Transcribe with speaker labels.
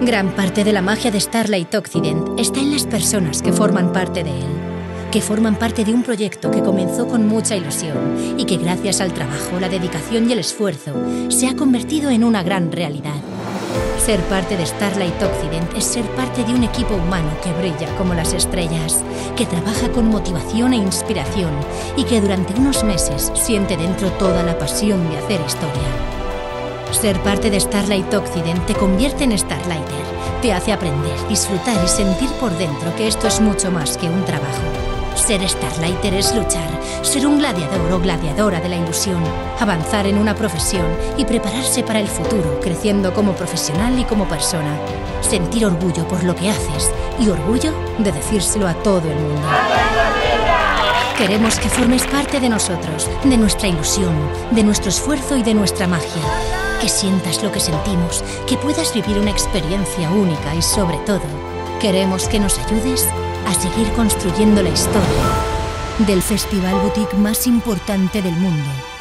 Speaker 1: Gran parte de la magia de Starlight Occident está en las personas que forman parte de él, que forman parte de un proyecto que comenzó con mucha ilusión y que gracias al trabajo, la dedicación y el esfuerzo se ha convertido en una gran realidad. Ser parte de Starlight Occident es ser parte de un equipo humano que brilla como las estrellas, que trabaja con motivación e inspiración y que durante unos meses siente dentro toda la pasión de hacer historia. Ser parte de Starlight Occident te convierte en Starlighter, te hace aprender, disfrutar y sentir por dentro que esto es mucho más que un trabajo. Ser Starlighter es luchar, ser un gladiador o gladiadora de la ilusión, avanzar en una profesión y prepararse para el futuro, creciendo como profesional y como persona. Sentir orgullo por lo que haces y orgullo de decírselo a todo el mundo. Queremos que formes parte de nosotros, de nuestra ilusión, de nuestro esfuerzo y de nuestra magia. Que sientas lo que sentimos, que puedas vivir una experiencia única y sobre todo, queremos que nos ayudes a seguir construyendo la historia del festival boutique más importante del mundo